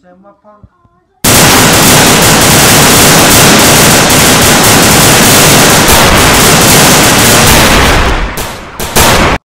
什么胖